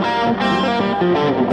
Música